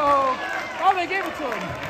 So, oh, they gave it to him.